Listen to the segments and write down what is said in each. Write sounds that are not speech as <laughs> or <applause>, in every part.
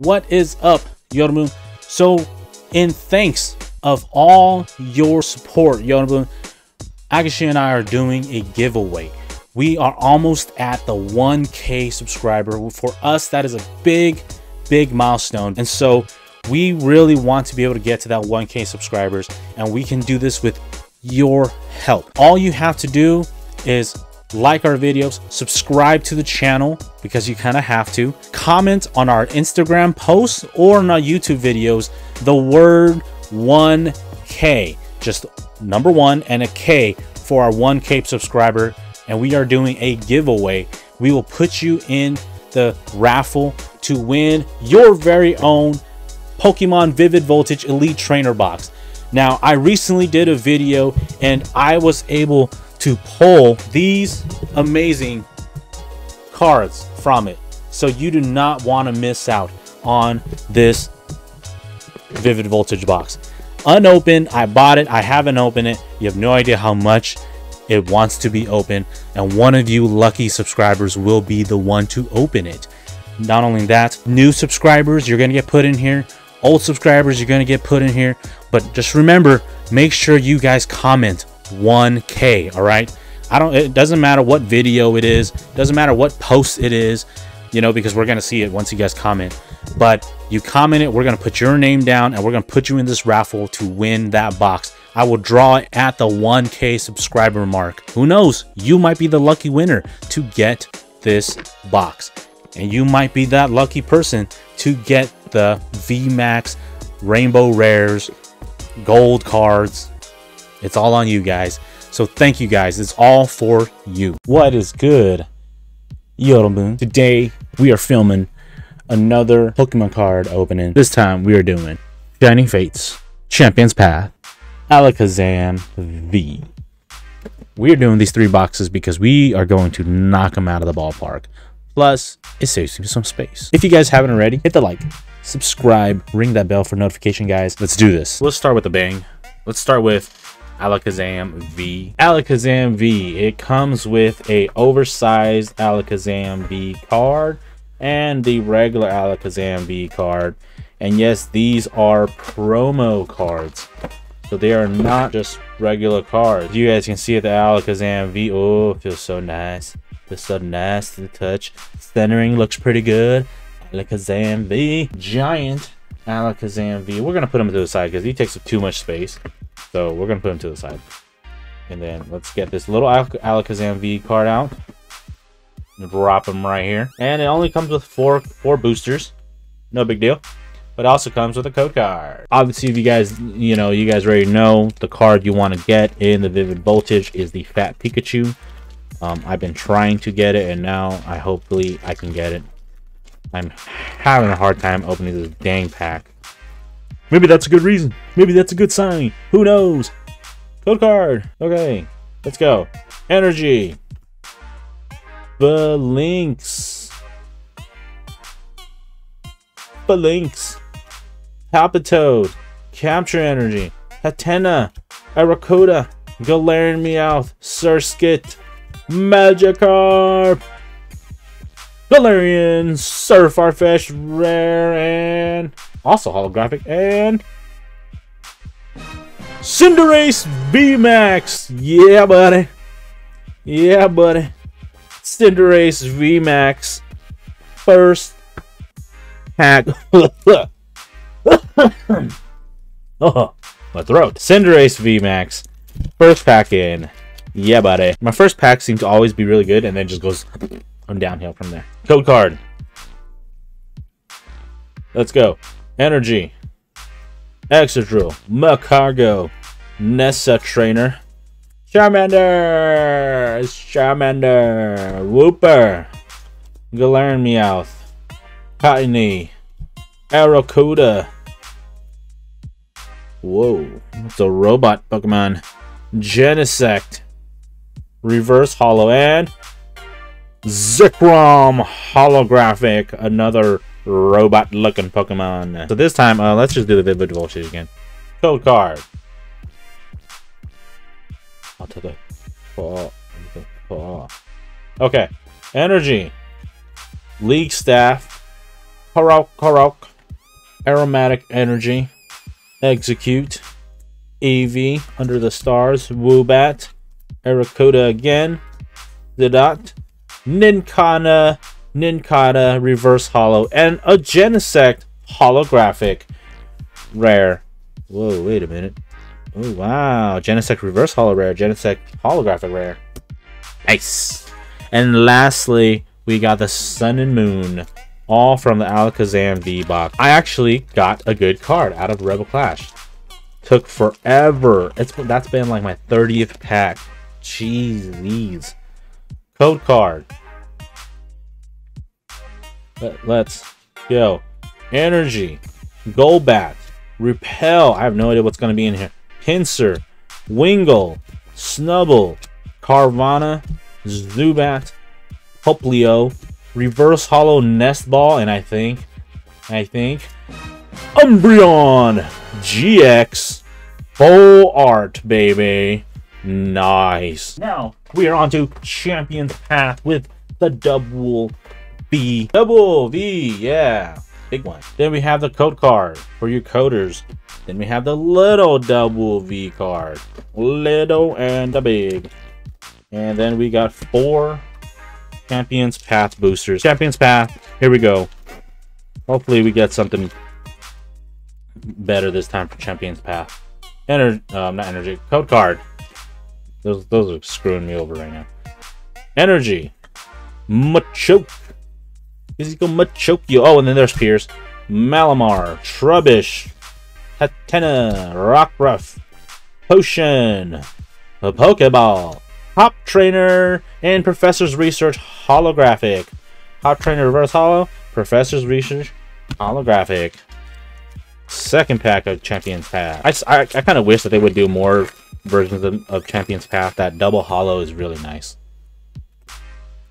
What is up, Yorubu? So, in thanks of all your support, Yorubu, Agashi and I are doing a giveaway. We are almost at the 1K subscriber. For us, that is a big, big milestone. And so we really want to be able to get to that 1K subscribers, and we can do this with your help. All you have to do is like our videos, subscribe to the channel because you kind of have to, comment on our Instagram posts or on our YouTube videos the word 1K, just number one and a K for our 1K subscriber. And we are doing a giveaway. We will put you in the raffle to win your very own Pokemon Vivid Voltage Elite Trainer Box. Now, I recently did a video and I was able to pull these amazing cards from it. So you do not want to miss out on this Vivid Voltage box. Unopened, I bought it. I haven't opened it. You have no idea how much it wants to be open. And one of you lucky subscribers will be the one to open it. Not only that, new subscribers, you're to get put in here. Old subscribers, you're to get put in here. But just remember, make sure you guys comment 1K, all right? I don't, it doesn't matter what video it is, doesn't matter what post it is, you know, because we're going to see it once you guys comment. But you comment it, we're going to put your name down and we're going to put you in this raffle to win that box. I will draw it at the 1K subscriber mark. Who knows? You might be the lucky winner to get this box. And you might be that lucky person to get the VMAX Rainbow Rares gold cards. It's all on you guys. So thank you guys. It's all for you. What is good? Yodelmoon. Today we are filming another Pokemon card opening. This time we are doing Shining Fates, Champion's Path, Alakazam V. We are doing these three boxes because we are going to knock them out of the ballpark. Plus, it saves you some space. If you guys haven't already, hit the like, subscribe, ring that bell for notification, guys. Let's do this. Let's start with a bang. Let's start with Alakazam V. Alakazam V. It comes with a oversized Alakazam V card and the regular Alakazam V card. And yes, these are promo cards. So they are not just regular cards. You guys can see the Alakazam V. Oh, feels so nice. Feels so nice to the touch. Centering looks pretty good. Alakazam V. Giant Alakazam V. We're going to put him to the side because he takes up too much space. So we're going to put him to the side. And then let's get this little Al Alakazam V card out. Drop him right here. And it only comes with four four boosters. No big deal but also comes with a code card. Obviously, if you guys, you know, you guys already know the card you want to get in the Vivid Voltage is the Fat Pikachu. Um, I've been trying to get it, and now I hopefully I can get it. I'm having a hard time opening this dang pack. Maybe that's a good reason. Maybe that's a good sign. Who knows? Code card. Okay, let's go. Energy. The links. The links. Palpitoad, Capture Energy, Hatenna, Arrokuda, Galarian Meowth, Surskit, Magikarp, Galarian, Surf Farfetch, Rare, and also holographic, and Cinderace VMAX. Yeah, buddy. Yeah, buddy. Cinderace VMAX. First pack. <laughs> oh, my throat. Cinderace VMAX. First pack in. Yeah, buddy. My first pack seems to always be really good and then just goes on downhill from there. Code card. Let's go. Energy. Excadrill. Magcargo. Nessa Trainer. Charmander! Charmander! Wooper! Galarian Meowth. Arrokuda. Whoa. It's a robot Pokemon. Genesect. Reverse Hollow and Zekrom Holographic. Another robot looking Pokemon. So this time, uh, let's just do the Vivid Voltage again. Code card. Okay. Energy. League Staff. Korok Korok, Aromatic Energy, Exeggcute, Eevee, Under the Stars, Woobat, Arrokuda again, Dot, Nincada, Nincada, Reverse Hollow, and a Genesect Holographic Rare. Whoa, wait a minute. Oh, wow. Genesect Reverse Hollow Rare, Genesect Holographic Rare. Nice. And lastly, we got the Sun and Moon, all from the Alakazam V-Box. I actually got a good card out of Rebel Clash. Took forever. It's That's been like my 30th pack. Jeez, Code card. Let, let's go. Energy. Golbat. Repel. I have no idea what's going to be in here. Pinsir. Wingull. Snubbull. Carvanha. Zubat. Popplio. Reverse Hollow Nest Ball. And I think, I think, Umbreon GX. Full art, baby. Nice. Now, we are on to Champion's Path with the double V. Double V, yeah. Big one. Then we have the code card for your coders. Then we have the little double V card. Little and the big. And then we got four Champions Path boosters. Champions Path, here we go. Hopefully we get something better this time for Champions Path. Ener um, not energy. Code card. Those those are screwing me over right now. Energy. Machoke. Physical you. Oh, and then there's Piers. Malamar. Trubbish. Hatenna. Rockruff. Potion. A Pokeball. Hop Trainer. And Professor's Research Holographic. Hop Trainer Reverse Hollow. Professor's Research Holographic. Second pack of Champions Path. I, I, I kind of wish that they would do more versions of, of Champions Path. That double hollow is really nice.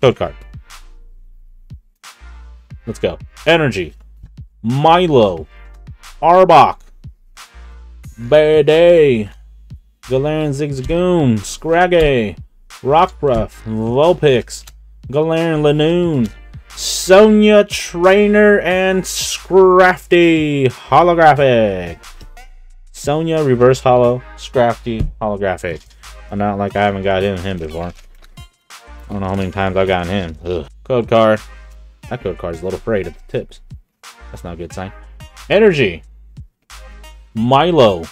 Code card. Let's go. Energy. Milo. Arbok. Bede. Galarian Zigzagoon. Scraggy. Rockruff. Vulpix. Galarian Linoone. Sonia Trainer and Scrafty Holographic. Sonia Reverse Hollow, Scrafty Holographic. I'm not like I haven't got in him before. I don't know how many times I've gotten him. Ugh. Code card. That code card's a little afraid at the tips. That's not a good sign. Energy. Milo.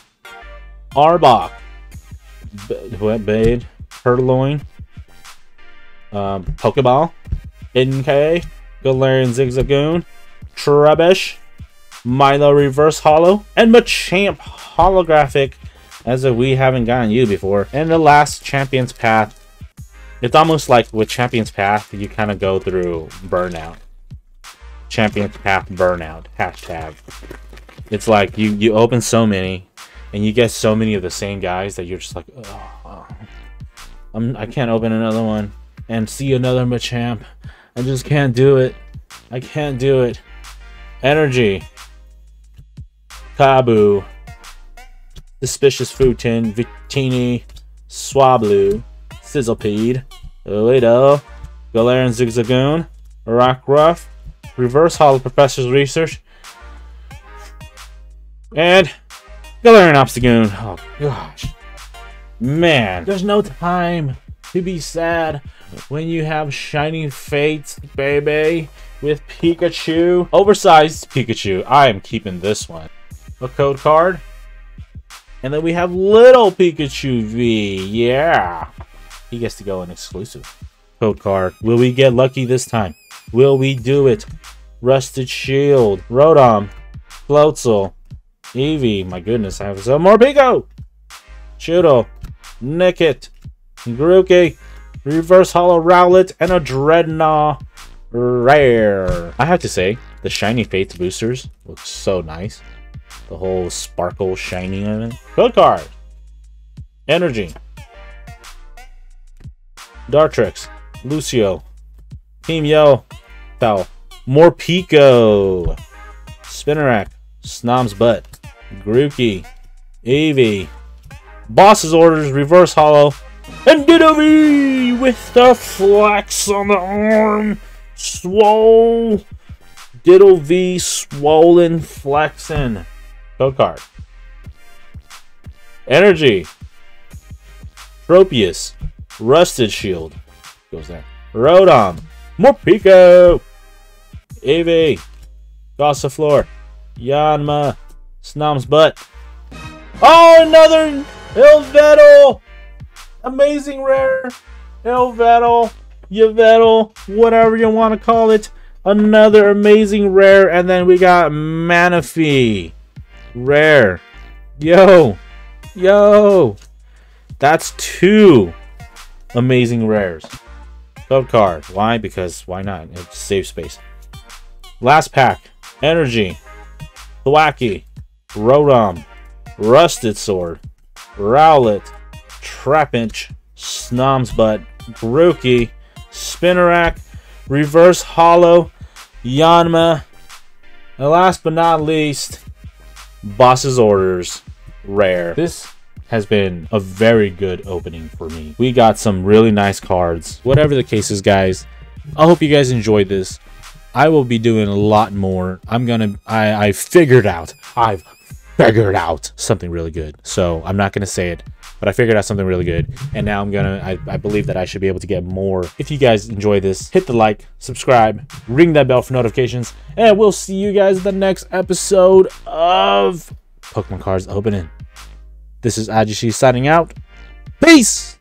Arbok. B Bade. Purrloin. Um, Pokeball. NK. Galarian Zigzagoon, Trubbish, Milo Reverse Hollow, and Machamp Holographic, as if we haven't gotten you before. And the last Champion's Path, it's almost like with Champion's Path, you kind of go through burnout. Champion's Path burnout, hashtag. It's like you, you open so many, and you get so many of the same guys that you're just like, oh, I'm, I can't open another one and see another Machamp. I just can't do it. I can't do it. Energy. Kabu. Suspicious Fruitin. Victini. Swablu. Sizzlepede. Lido. Galarian Zigzagoon. Rockruff. Reverse Hollow Professor's Research. And Galarian Obstagoon. Oh gosh. Man, there's no time to be sad when you have Shining Fates, baby, with Pikachu. Oversized Pikachu. I am keeping this one. A code card. And then we have Little Pikachu V. Yeah. He gets to go in exclusive. Code card. Will we get lucky this time? Will we do it? Rusted Shield. Rotom. Floatzel. Eevee. My goodness, I have some more Pico. Shudo. Nickit. Grookey. Reverse Hollow Rowlet, and a Drednaw Rare. I have to say, the Shiny Fates boosters look so nice. The whole sparkle shining of it. Code card. Energy. Dartrix. Lucio. Team Yo. Foul. Morpeko. Spinarak. Snom's Butt. Grookey. Eevee. Boss's Orders. Reverse Hollow. And Nidovi with the flex on the arm. Swole. Ditto V Swollen Flexin. Code card. Energy. Tropius. Rusted Shield. Goes there. Rotom. Morpeko. Eevee. Gossifleur. Yanma. Snom's Butt. Oh, another Elvettle! Amazing rare. Elvettle. Yveltal. Whatever you want to call it. Another amazing rare. And then we got Manaphy. Rare. Yo. Yo. That's two amazing rares. Code card. Why? Because why not? It's save space. Last pack. Energy. Thwackey. Rotom. Rusted Sword. Rowlet. Trapinch. Snom's Butt. Grookey. Spinarak. Reverse Hollow. Yanma. And last but not least, Boss's Orders. Rare. This has been a very good opening for me. We got some really nice cards. Whatever the case is, guys, I hope you guys enjoyed this. I will be doing a lot more. I'm gonna, I, I figured out, I've figured out something really good. So I'm not gonna say it, but I figured out something really good. And now I'm gonna, I, I believe that I should be able to get more. If you guys enjoy this, hit the like, subscribe, ring that bell for notifications, and we'll see you guys in the next episode of Pokemon Cards Opening. This is Ajishi signing out. Peace!